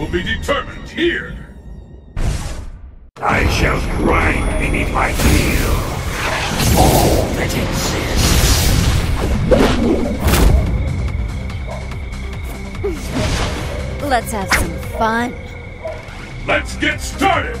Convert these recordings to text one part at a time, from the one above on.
will be determined here. I shall grind beneath my heel all that exists. Let's have some fun. Let's get started!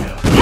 Yeah.